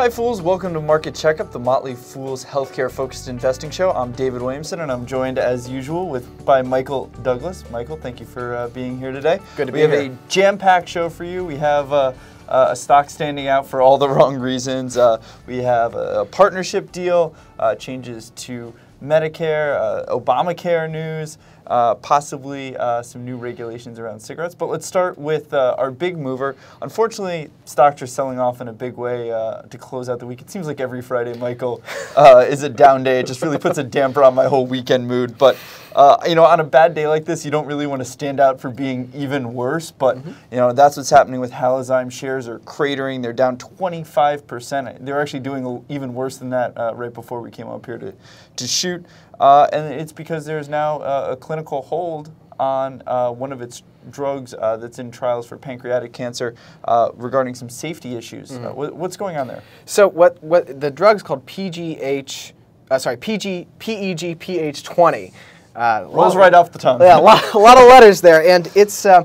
Hi, Fools. Welcome to Market Checkup, the Motley Fool's healthcare focused investing show. I'm David Williamson, and I'm joined as usual with by Michael Douglas. Michael, thank you for uh, being here today. Good to we be have a jam packed show for you. We have uh, uh, a stock standing out for all the wrong reasons. Uh, we have a, a partnership deal, uh, changes to Medicare, uh, Obamacare news, uh, possibly uh, some new regulations around cigarettes. But let's start with uh, our big mover. Unfortunately, stocks are selling off in a big way uh, to close out the week. It seems like every Friday, Michael, uh, is a down day. It just really puts a damper on my whole weekend mood. But uh, you know, on a bad day like this, you don't really want to stand out for being even worse. But you know, that's what's happening with Halozyme shares are cratering. They're down 25%. They're actually doing even worse than that uh, right before we came up here to, to shoot. Uh, and it's because there's now uh, a clinical hold on uh, one of its drugs uh, that's in trials for pancreatic cancer uh, regarding some safety issues. Uh, wha- what's going on there? So what what the drug's called PGH, uh, sorry PG PEG PH20. Uh, Rolls right off the tongue. Yeah, a lot, a lot of letters there, and it's. Uh,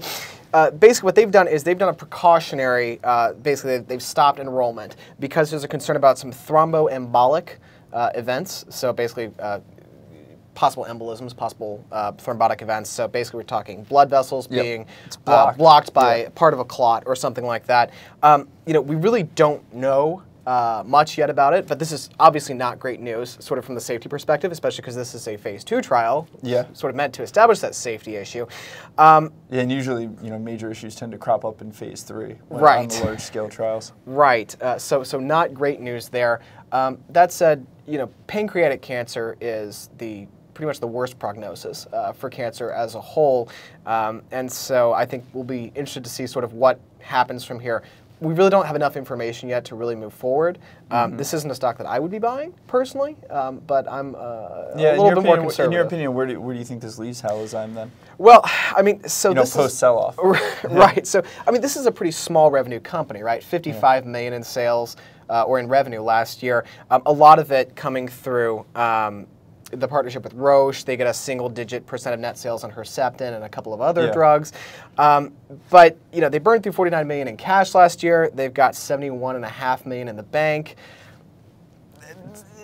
uh, basically, what they've done is they've done a precautionary. Uh, basically, they've, they've stopped enrollment because there's a concern about some thromboembolic uh, events. So basically, uh, possible embolisms, possible uh, thrombotic events. So basically, we're talking blood vessels Yep. being It's uh, blocked. blocked by Yeah. part of a clot or something like that. Um, you know, we really don't know uh, much yet about it, but this is obviously not great news, sort of from the safety perspective, especially because this is a phase two trial, Yeah. sort of meant to establish that safety issue. Um, Yeah, and usually, you know, major issues tend to crop up in phase three when, on Right. the large scale trials. Right. Uh, so, so not great news there. Um, that said, you know, pancreatic cancer is the pretty much the worst prognosis uh, for cancer as a whole, um, and so I think we'll be interested to see sort of what happens from here. We really don't have enough information yet to really move forward. Um, This isn't a stock that I would be buying personally, um, but I'm uh, Yeah, a little bit more opinion, conservative. in your opinion, where do, where do you think this leaves Halozyme then? Well, I mean, so You know, this is- post sell off. right. So, I mean, this is a pretty small revenue company, right? Fifty-five million in sales uh, or in revenue last year. Um, a lot of it coming through um, the partnership with Roche. They get a single-digit percent of net sales on Herceptin and a couple of other Yeah. drugs. Um, but you know, they burned through forty-nine million in cash last year. They've got seventy-one and a half million in the bank.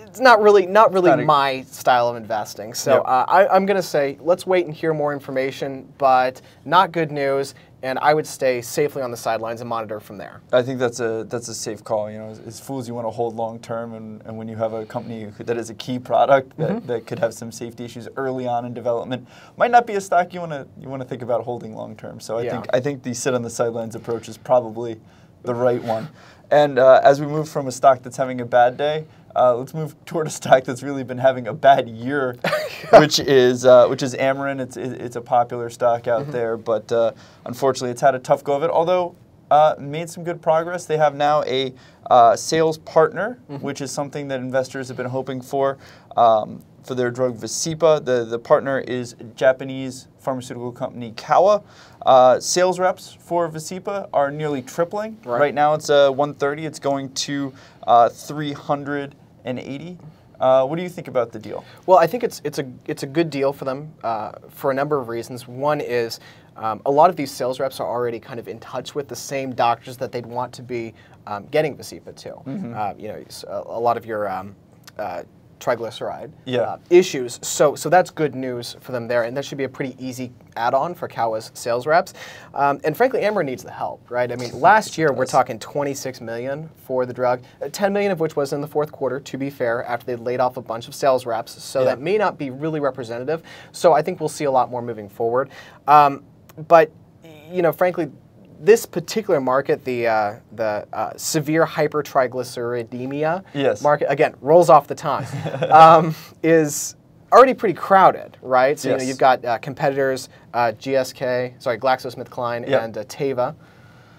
It's not really, not really Not my style of investing. So Yep. uh, I, I'm going to say let's wait and hear more information, but not good news. And I would stay safely on the sidelines and monitor from there. I think that's a that's a safe call. You know, as, as fools you want to hold long term, and, and when you have a company that is a key product that, Mm-hmm. that could have some safety issues early on in development, might not be a stock you want to you want to think about holding long term. So I Yeah. think I think the sit on the sidelines approach is probably the right one. And uh, as we move from a stock that's having a bad day, uh, let's move toward a stock that's really been having a bad year, which is uh, which is Amarin. It's it's a popular stock out Mm-hmm. there, but uh, unfortunately, it's had a tough go of it. Although uh, made some good progress. They have now a uh, sales partner, Mm-hmm. which is something that investors have been hoping for um, for their drug Vascepa. The, the partner is Japanese pharmaceutical company Kowa. Uh, sales reps for Vascepa are nearly tripling. Right. Right, now it's uh, 130. It's going to uh, 380. Uh, what do you think about the deal? Well, I think it's it's a it's a good deal for them uh, for a number of reasons. One is um, a lot of these sales reps are already kind of in touch with the same doctors that they'd want to be um, getting Vascepa to. Mm-hmm. Uh, you know, a lot of your um, uh, triglyceride Yeah. uh, issues. So so that's good news for them there, and that should be a pretty easy add-on for Kowa's sales reps. Um, and frankly, Amber needs the help, right? I mean, last year we're talking 26 million for the drug, uh, 10 million of which was in the fourth quarter. To be fair, after they laid off a bunch of sales reps, so Yeah. that may not be really representative. So I think we'll see a lot more moving forward. Um, but you know, frankly. This particular market, the uh, the uh, severe hypertriglyceridemia Yes. market, again rolls off the tongue, um, is already pretty crowded, right? So you know, you've got uh, competitors, uh, GSK, sorry, GlaxoSmithKline, Yep. and uh, Teva.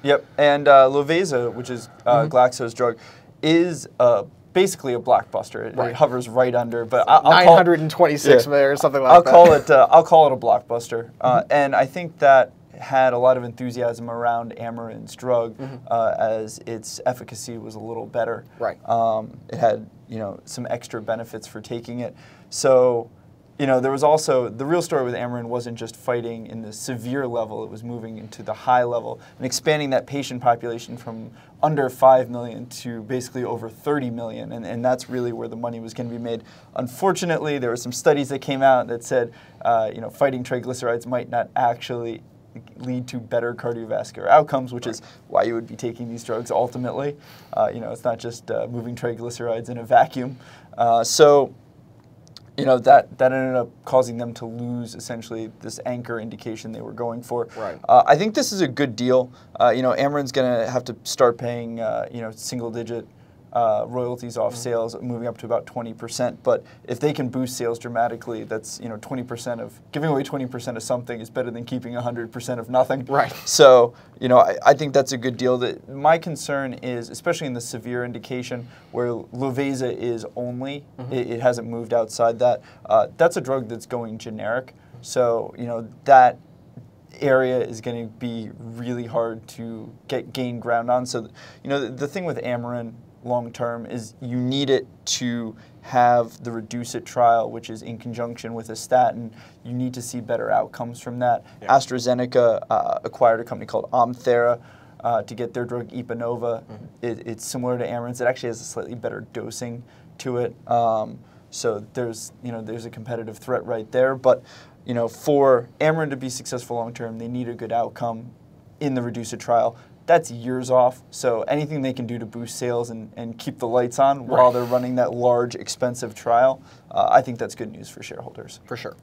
Yep, and uh, Lovaza, which is uh, Mm-hmm. Glaxo's drug, is uh, basically a blockbuster. It, it hovers right under, but I- I'll Nine call- hundred and twenty-six Yeah. million or something like I'll that. call it. Uh, I'll call it a blockbuster, uh, Mm-hmm. and I think that had a lot of enthusiasm around Amarin's drug, uh, as its efficacy was a little better. Mm-hmm. Right. Um, it had you know some extra benefits for taking it. So you know, there was also the real story with Amarin wasn't just fighting in the severe level; it was moving into the high level and expanding that patient population from under five million to basically over 30 million, and, and that's really where the money was going to be made. Unfortunately, there were some studies that came out that said, uh, you know, fighting triglycerides might not actually lead to better cardiovascular outcomes, which right. is why you would be taking these drugs ultimately. Uh, you know, it's not just uh, moving triglycerides in a vacuum. Uh, so you know that that ended up causing them to lose essentially this anchor indication they were going for. Right. Uh, I think this is a good deal. Uh, you know, Amarin's going to have to start paying uh, you know single digit uh, royalties off mm-hmm. sales, moving up to about 20%. But if they can boost sales dramatically, that's you know 20% of giving away 20% of something is better than keeping 100% of nothing. Right. So you know I, I think that's a good deal. That my concern is, especially in the severe indication where Lovaza is only, mm-hmm. it, it, hasn't moved outside that. Uh, that's a drug that's going generic. So you know that area is going to be really hard to get gain ground on. So, you know, the, the thing with Amarin long term is you need it to have the reduce it trial, which is in conjunction with a statin. You need to see better outcomes from that. Yeah. AstraZeneca uh, acquired a company called Omthera. Uh, to get their drug Epanova, mm-hmm. it, it's similar to Amarin's. It actually has a slightly better dosing to it. Um, so there's you know there's a competitive threat right there. But you know for Amarin to be successful long term, they need a good outcome in the Reduce It trial that's years off. So anything they can do to boost sales and, and keep the lights on right. while they're running that large, expensive trial, uh, I think that's good news for shareholders. For sure.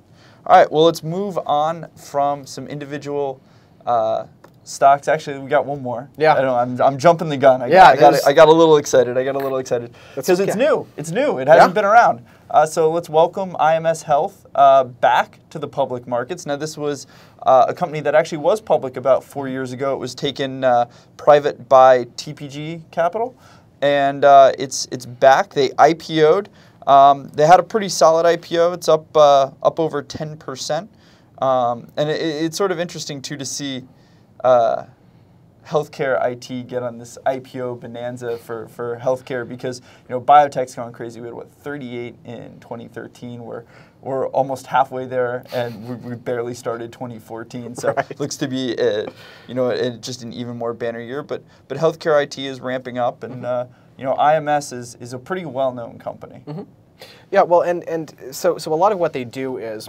All right, well, let's move on from some individual uh, stocks. Actually, we got one more. Yeah. I know, I'm, I'm jumping the gun. I, yeah, I got, I got a little excited. I got a little excited. Because okay. it's new. It's new. It hasn't yeah. been around. Uh, so let's welcome IMS Health uh, back to the public markets. Now, this was uh, a company that actually was public about four years ago. It was taken uh, private by TPG Capital, and uh, it's it's back. They IPO'd. Um, they had a pretty solid IPO. It's up uh, up over ten percent, um, and it, it's sort of interesting too to see healthcare IT get on this IPO bonanza for, for healthcare because you know biotech's gone crazy. We had what 38 in 2013. We're we're almost halfway there, and we, we barely started 2014. So right. looks to be a, you know a, just an even more banner year. But but healthcare IT is ramping up, and mm-hmm. uh, you know IMS is is a pretty well known company. Mm-hmm. Yeah, well, and and so so a lot of what they do is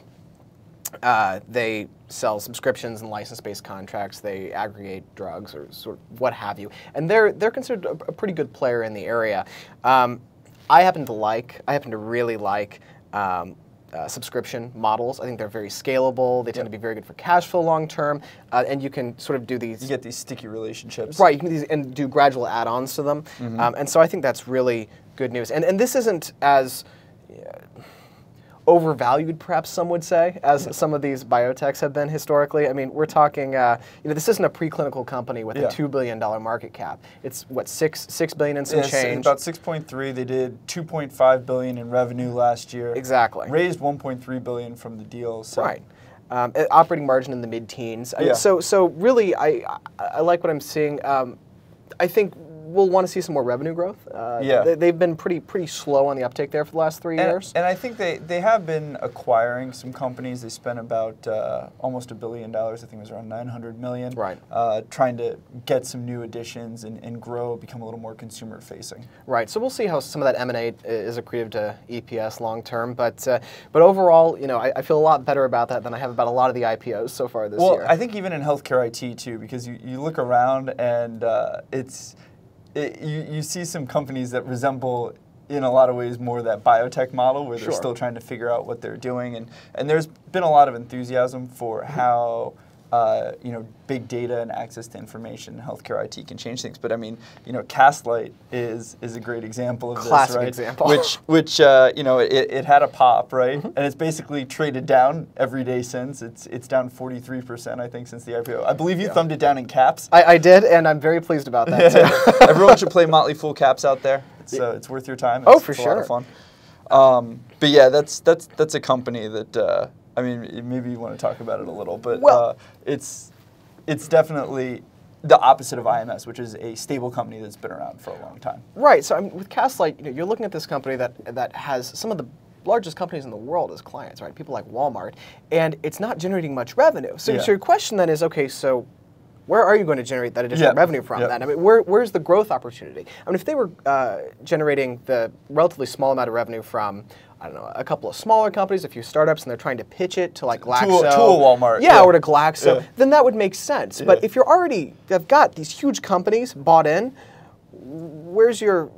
uh, they sell subscriptions and license-based contracts. They aggregate drugs or sort of what have you, and they're they're considered a, a pretty good player in the area. Um, I happen to like. I happen to really like. Um, uh, subscription models. I think they're very scalable. They tend yep. to be very good for cash flow long term, uh, and you can sort of do these. You get these sticky relationships, right? You can do these, and do gradual add-ons to them, mm-hmm. um, and so I think that's really good news. And and this isn't as overvalued, perhaps some would say, as some of these biotechs have been historically. I mean, we're talking, uh, you know, this isn't a preclinical company with yeah. a two billion dollar market cap. It's what six six billion and some yeah, change. About six point three. They did two point five billion in revenue last year. Exactly. Raised one point three billion from the deal. So. Right. Um, operating margin in the mid-teens. Yeah. So, so really, I, I like what I'm seeing. Um, I think we'll want to see some more revenue growth. Uh, yeah. They, have been pretty pretty slow on the uptake there for the last three and, years. And I think they, they have been acquiring some companies. They spent about uh, almost a billion dollars. I think it was around 900 million. Right. Uh, trying to get some new additions and, and grow, become a little more consumer facing. Right. So we'll see how some of that M&A is accretive to EPS long term. But uh, but overall, you know, I, I, feel a lot better about that than I have about a lot of the IPOs so far this well, year. Well, I think even in healthcare IT too, because you, you look around and uh, it's – it, you, you see some companies that resemble in a lot of ways more that biotech model where they're sure. still trying to figure out what they're doing and, and there's been a lot of enthusiasm for how uh, you know, big data and access to information in healthcare IT can change things. But I mean, you know, Castlight is is a great example of Classic this, right? example. Which which uh, you know, it, it had a pop, right? Mm-hmm. And it's basically traded down every day since. It's it's down 43%, I think, since the IPO. I believe you yeah. thumbed it down in caps. I, I, did, and I'm very pleased about that too. Everyone should play Motley Fool caps out there. It's uh, it's worth your time. Oh, it's, oh, for it's sure. A lot of fun. Um, but yeah, that's that's that's a company that uh, I mean, maybe you want to talk about it a little, but well, uh, it's it's definitely the opposite of IMS, which is a stable company that's been around for a long time. Right. So I mean, with Castlight, you know, you're looking at this company that that has some of the largest companies in the world as clients, right? People like Walmart, and it's not generating much revenue. So, Yeah. so your question then is, okay, so where are you going to generate that additional Yeah. revenue from Yeah. then? I mean, where, where's the growth opportunity? I mean, if they were uh, generating the relatively small amount of revenue from, I don't know, a couple of smaller companies, a few startups, and they're trying to pitch it to like Glaxo, to a Walmart, yeah, yeah. or to Glaxo, Yeah. then that would make sense. But if you're already have got these huge companies bought in, where's your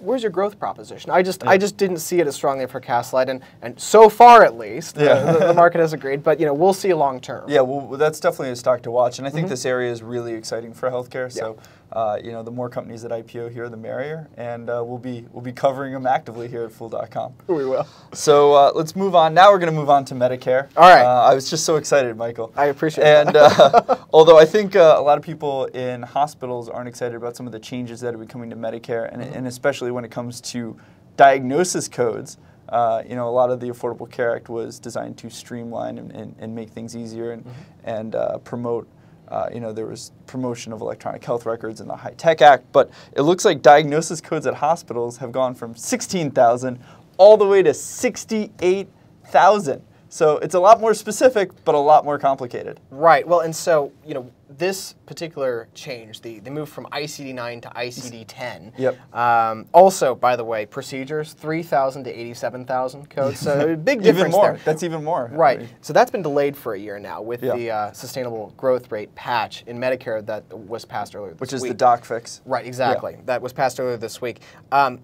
where's your growth proposition? I just I just didn't see it as strongly for Castlight, and and so far at least, Yeah. the, the market has agreed. But you know, we'll see long term. Yeah, well, that's definitely a stock to watch, and I think Mm-hmm. this area is really exciting for healthcare. So, uh, you know, the more companies that IPO here, the merrier, and uh, we'll be we'll be covering them actively here at Fool.com. we will. So uh, let's move on. Now we're going to move on to Medicare. All right. Uh, I was just so excited, Michael. I appreciate it. And uh, although I think uh, a lot of people in hospitals aren't excited about some of the changes that are becoming to Medicare, and, and especially when it comes to diagnosis codes. Uh, you know, a lot of the Affordable Care Act was designed to streamline and, and, and make things easier and, and uh, promote. Uh, you know, there was promotion of electronic health records in the HITECH Act, but it looks like diagnosis codes at hospitals have gone from 16,000 all the way to 68,000. So it's a lot more specific, but a lot more complicated. Right. Well, and so you know this particular change, the the move from ICD nine to ICD ten. Yep. Um, also, by the way, procedures three thousand to eighty seven thousand codes. So a big difference even more. there. That's even more. Right. So that's been delayed for a year now with Yeah. the uh, sustainable growth rate patch in Medicare that was passed earlier this Which is week. the doc fix. Right, exactly. That was passed earlier this week. Um,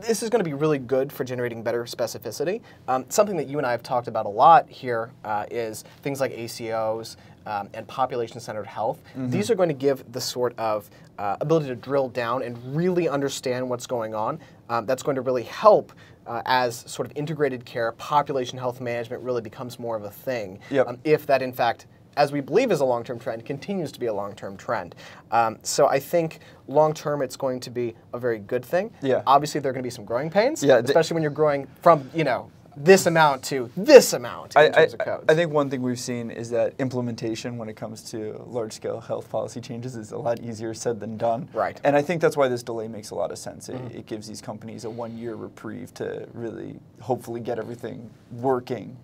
this is going to be really good for generating better specificity. Um, something that you and I have talked about a lot here uh, is things like ACOs um, and population-centered health. These are going to give the sort of uh, ability to drill down and really understand what's going on. Um, that's going to really help uh, as sort of integrated care, population health management really becomes more of a thing. Yep. Um, if that, in fact, as we believe is a long-term trend, continues to be a long-term trend. Um, so I think long-term it's going to be a very good thing. Yeah. Obviously there are going to be some growing pains, Yeah, especially when you're growing from you know this amount to this amount in I, I, terms of codes. I think one thing we've seen is that implementation when it comes to large scale health policy changes is a lot easier said than done. Right. And I think that's why this delay makes a lot of sense. It, it gives these companies a one year reprieve to really hopefully get everything working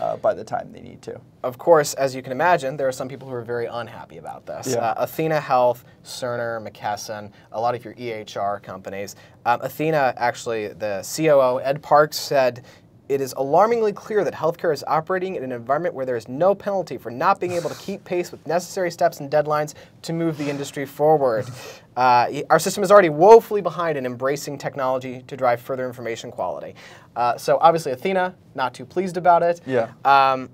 uh, by the time they need to. of course, as you can imagine, there are some people who are very unhappy about this. Yeah. Uh, Athena Health, Cerner, McKesson, a lot of your EHR companies. Um, Athena, actually, the COO, Ed Parks, said, it is alarmingly clear that healthcare is operating in an environment where there is no penalty for not being able to keep pace with necessary steps and deadlines to move the industry forward. Uh, our system is already woefully behind in embracing technology to drive further information quality. Uh, so obviously, Athena, not too pleased about it. Yeah. Um,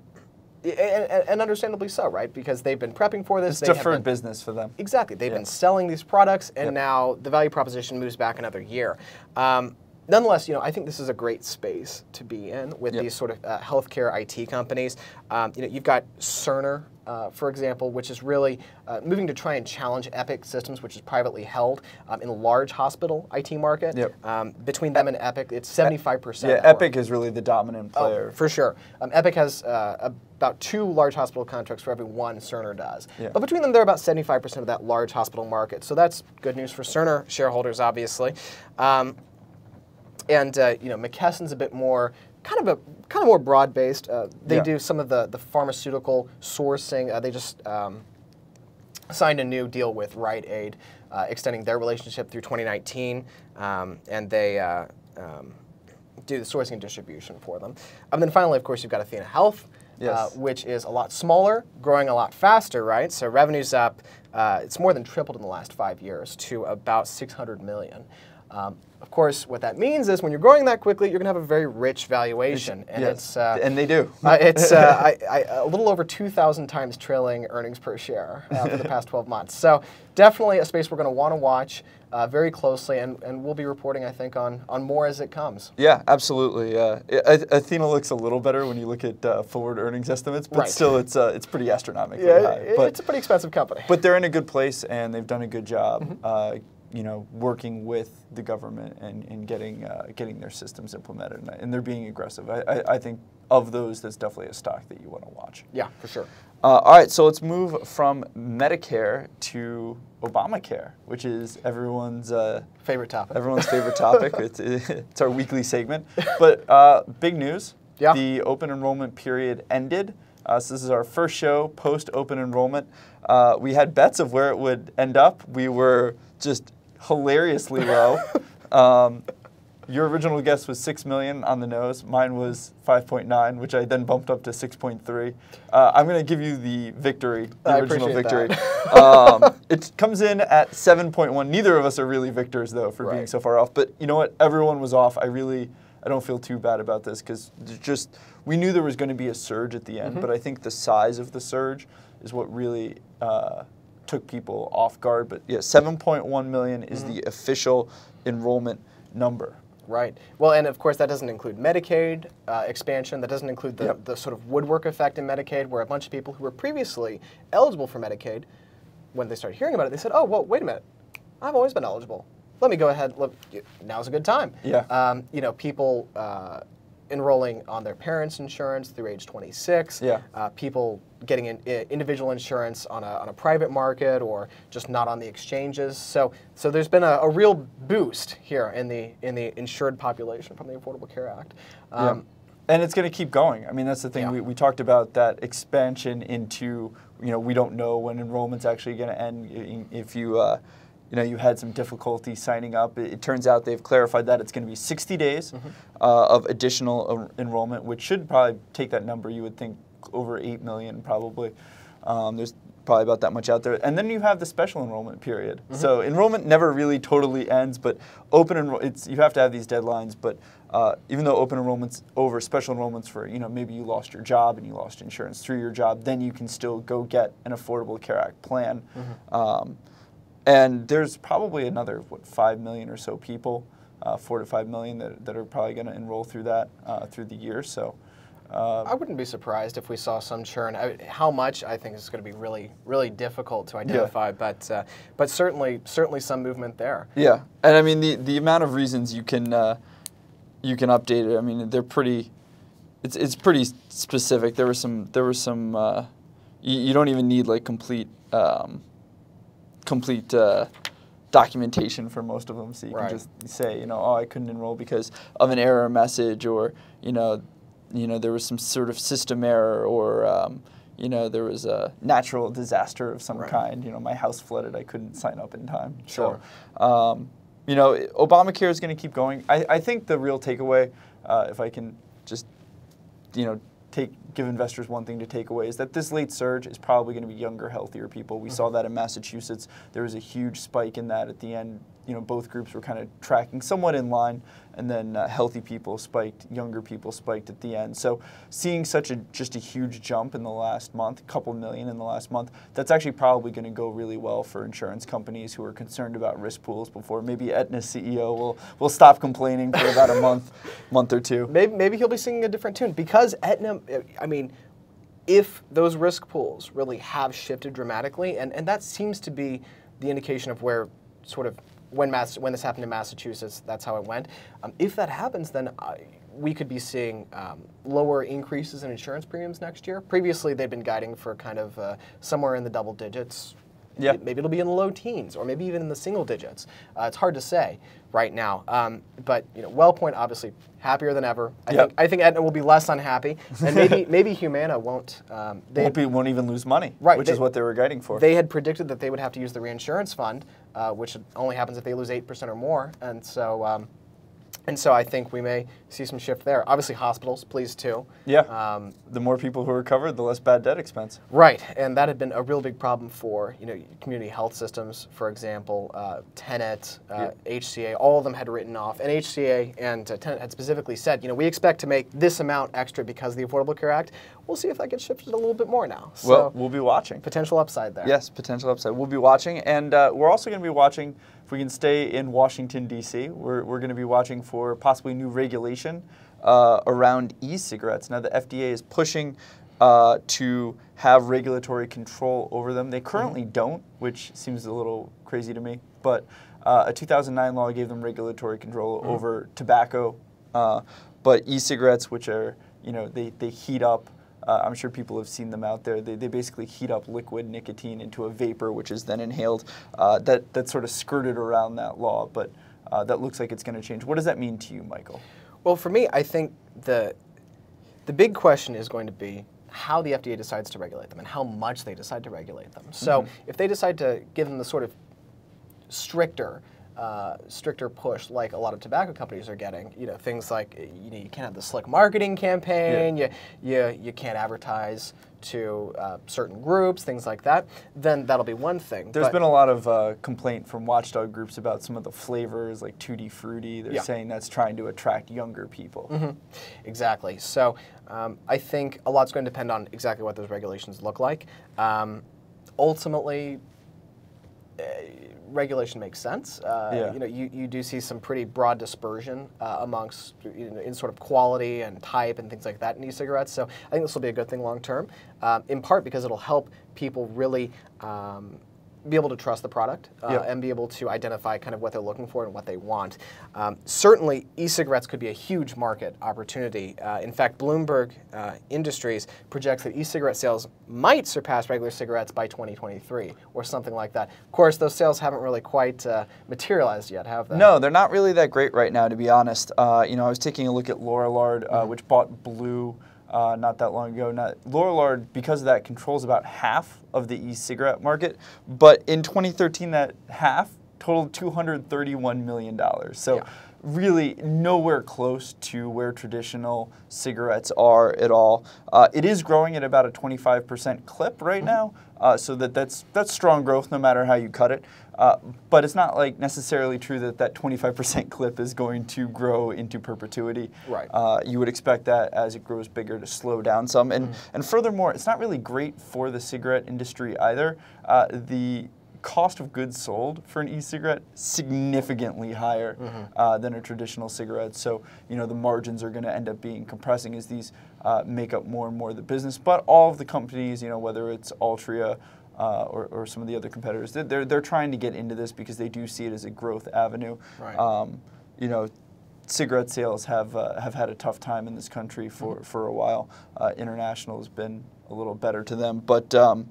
and, and- and understandably so, right? Because they've been prepping for this. It's they have deferred been- business for them. Exactly. They've Yeah. been selling these products, and Yep. now the value proposition moves back another year. Um, nonetheless, you know, I think this is a great space to be in with Yep. these sort of uh, healthcare IT companies. Um, you know, you've got Cerner, uh, for example, which is really uh, moving to try and challenge Epic Systems, which is privately held um, in the large hospital IT market. Yep. Um, between them and Epic, it's 75%. Yeah, Epic is really the dominant Oh, player. for sure. Um, Epic has uh, about two large hospital contracts for every one Cerner does. Yeah. But between them, they're about 75% of that large hospital market. So that's good news for Cerner shareholders, obviously. Um, and uh, you know, McKesson's a bit more kind of a kind of more broad based. Uh, they Yeah. do some of the the pharmaceutical sourcing. Uh, they just um, signed a new deal with Rite Aid, uh, extending their relationship through 2019, um, and they uh, um, do the sourcing and distribution for them. And then finally, of course, you've got Athena Health, uh, Yes. which is a lot smaller, growing a lot faster, right? So revenue's up. Uh, it's more than tripled in the last five years to about 600 million. Um, of course, what that means is when you're growing that quickly, you're going to have a very rich valuation, and Yes. it's uh, and they do. uh, it's uh, I, I, a little over 2,000 times trailing earnings per share uh, for the past 12 months. So definitely a space we're going to want to watch uh, very closely, and, and we'll be reporting, I think, on, on more as it comes. Yeah, absolutely. Uh, Athena looks a little better when you look at uh, forward earnings estimates, but Right. still, it's uh, it's pretty astronomically Yeah, high. it- but it's a pretty expensive company. but they're in a good place, and they've done a good job. Mm-hmm. Uh, you know, working with the government and, and getting uh, getting their systems implemented, and, and they're being aggressive. I, I, I think of those, that's definitely a stock that you want to watch. yeah, for sure. Uh, all right, so let's move from Medicare to Obamacare, which is everyone's uh, Favorite topic. everyone's favorite topic. it's, it's our weekly segment. But uh, big news: Yeah. the open enrollment period ended. Uh, so this is our first show post open enrollment. Uh, we had bets of where it would end up. We were just hilariously low. um, your original guess was six million on the nose. Mine was five point nine, which I then bumped up to six point three. Uh, I'm going to give you the victory, the I original victory. um, it comes in at seven point one. Neither of us are really victors though for being so far off. But you know what? Everyone was off. I really, I don't feel too bad about this because just we knew there was going to be a surge at the end, Mm-hmm. but I think the size of the surge is what really. Uh, took people off guard but yeah 7.1 million is Mm-hmm. the official enrollment number Right. Well, and of course, that doesn't include Medicaid uh, expansion. That doesn't include the, Yep. the sort of woodwork effect in Medicaid, where a bunch of people who were previously eligible for Medicaid, when they started hearing about it, they said, "Oh, well, wait a minute, I've always been eligible. Let me go ahead. Look, now's a good time." Yeah. Um, you know, people uh, enrolling on their parents' insurance through age 26. Yeah. Uh, people getting in, i- individual insurance on a, on a private market or just not on the exchanges. So, so there's been a, a real boost here in the in the insured population from the Affordable Care Act. Um, and it's going to keep going. I mean, that's the thing. Yeah. We, we talked about that expansion into, you know, we don't know when enrollment's actually going to end. If you, uh, you know, you had some difficulty signing up, it, it turns out they've clarified that it's going to be 60 days Mm-hmm. uh, of additional en- enrollment, which should probably take that number. You would think over 8 million probably. Um, there's probably about that much out there. And then you have the special enrollment period. Mm-hmm. So enrollment never really totally ends, but open enroll it's you have to have these deadlines. But uh, even though open enrollment's over, special enrollment's for you know maybe you lost your job and you lost insurance through your job, then you can still go get an Affordable Care Act plan. Um, and there's probably another what five million or so people, uh, four to five million that, that are probably going to enroll through that uh, through the year. So. Uh, I wouldn't be surprised if we saw some churn. I, how much I think is going to be really, really difficult to identify, but uh, but certainly, certainly some movement there. Yeah, and I mean the the amount of reasons you can uh, you can update it. I mean they're pretty. It's it's pretty specific. There were some there were some. Uh, you, you don't even need like complete um, complete. Uh, documentation for most of them so you Right. can just say you know oh i couldn't enroll because of an error message or you know you know there was some sort of system error or um, you know there was a natural disaster of some Right. kind you know my house flooded i couldn't sign up in time Sure. so um, you know, Obamacare is going to keep going. I, I think the real takeaway, uh, if I can just, you know, take give investors one thing to take away is that this late surge is probably going to be younger, healthier people. We mm-hmm. saw that in Massachusetts. There was a huge spike in that at the end. You know, both groups were kind of tracking somewhat in line, and then uh, healthy people spiked, younger people spiked at the end. So seeing such a just a huge jump in the last month, a couple million in the last month, that's actually probably going to go really well for insurance companies who are concerned about risk pools before maybe Aetna's CEO will will stop complaining for about a month, month or two. Maybe, maybe he'll be singing a different tune because Aetna. I mean, if those risk pools really have shifted dramatically, and, and that seems to be the indication of where sort of when Mass, when this happened in Massachusetts, that's how it went. Um, if that happens, then I, we could be seeing um, lower increases in insurance premiums next year. Previously, they've been guiding for kind of uh, somewhere in the double digits. Yeah. Maybe it'll be in the low teens, or maybe even in the single digits. Uh, it's hard to say right now. Um, but you know, WellPoint obviously happier than ever. I Yep. think I think Aetna will be less unhappy, and maybe maybe Humana won't. Um, they Won't, be, won't even lose money, Right, which they- is what they were guiding for. they had predicted that they would have to use the reinsurance fund, uh, which only happens if they lose eight percent or more, and so. Um, and so I think we may see some shift there. Obviously, hospitals, please too. yeah. Um, the more people who are covered, the less bad debt expense. Right, and that had been a real big problem for you know community health systems, for example, uh, Tenet, uh, HCA, all of them had written off, and HCA and uh, Tenet had specifically said, you know, we expect to make this amount extra because of the Affordable Care Act. We'll see if that gets shifted a little bit more now. So well, we'll be watching. potential upside there. Yes, potential upside. We'll be watching, and uh, we're also going to be watching if we can stay in Washington D.C. We're, we're going to be watching for possibly new regulation uh, around e-cigarettes. Now, the FDA is pushing uh, to have regulatory control over them. They currently don't, which seems a little crazy to me. But uh, a 2009 law gave them regulatory control over tobacco. Uh, but e-cigarettes, which are you know they, they heat up Uh, I'm sure people have seen them out there. They, they basically heat up liquid nicotine into a vapor, which is then inhaled. Uh, that that sort of skirted around that law, but uh, that looks like it's going to change. What does that mean to you, Michael? Well, for me, I think the the big question is going to be how the FDA decides to regulate them and how much they decide to regulate them. So, Mm-hmm. if they decide to give them the sort of stricter uh, stricter push like a lot of tobacco companies are getting. You know, things like you know you can't have the slick marketing campaign. You, you you can't advertise to uh, certain groups, things like that. Then that'll be one thing. There's But- been a lot of uh, complaint from watchdog groups about some of the flavors, like Tutti Frutti. They're Yeah. saying that's trying to attract younger people. Exactly. So um, I think a lot's going to depend on exactly what those regulations look like. Um, ultimately, regulation makes sense. Uh, Yeah. You know, you, you do see some pretty broad dispersion uh, amongst you know, in sort of quality and type and things like that in e-cigarettes. So I think this will be a good thing long term. Um, in part because it'll help people really. Um, be able to trust the product uh, Yep. and be able to identify kind of what they're looking for and what they want. Um, certainly, e-cigarettes could be a huge market opportunity. Uh, in fact, Bloomberg uh, Industries projects that e-cigarette sales might surpass regular cigarettes by 2023 or something like that. Of course, those sales haven't really quite uh, materialized yet, have they? No, they're not really that great right now, to be honest. Uh, you know, I was taking a look at Lorillard, uh, Mm-hmm. which bought Blue uh, not that long ago. Not, Lorillard, because of that, controls about half of the e-cigarette market. But in 2013, that half totaled 231 million dollars. So. Yeah. Really, nowhere close to where traditional cigarettes are at all. Uh, it is growing at about a 25% clip right now, uh, so that that's that's strong growth no matter how you cut it. Uh, but it's not like necessarily true that that 25% clip is going to grow into perpetuity. Right. Uh, you would expect that as it grows bigger to slow down some. And, and furthermore, it's not really great for the cigarette industry either. Uh, the cost of goods sold for an e-cigarette significantly higher uh, than a traditional cigarette. So, you know, the margins are going to end up being compressing as these uh, make up more and more of the business. But all of the companies, you know, whether it's Altria, uh, or, or some of the other competitors. They're, they're, they're trying to get into this because they do see it as a growth avenue. Right. Um, you know, cigarette sales have, uh, have had a tough time in this country for, for a while. Uh, international has been a little better to them. But, um,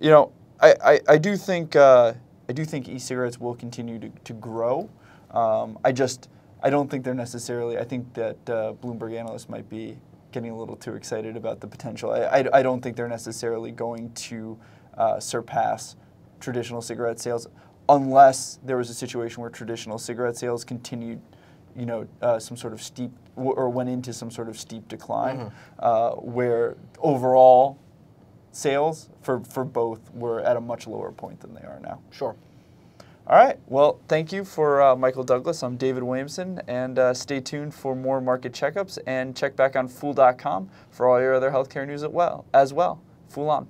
you know, I, I, I do think, uh, I do think e-cigarettes will continue to, to grow. Um, I just, I don't think they're necessarily, I think that uh, Bloomberg analysts might be getting a little too excited about the potential. I, I, I don't think they're necessarily going to uh, surpass traditional cigarette sales unless there was a situation where traditional cigarette sales continued, you know, uh, some sort of steep or went into some sort of steep decline, uh, where overall sales for, for both were at a much lower point than they are now. Sure. All right. Well, thank you for uh, Michael Douglas. I'm David Williamson, and uh, stay tuned for more market checkups and check back on Fool.com for all your other healthcare news as well. As well, Fool on.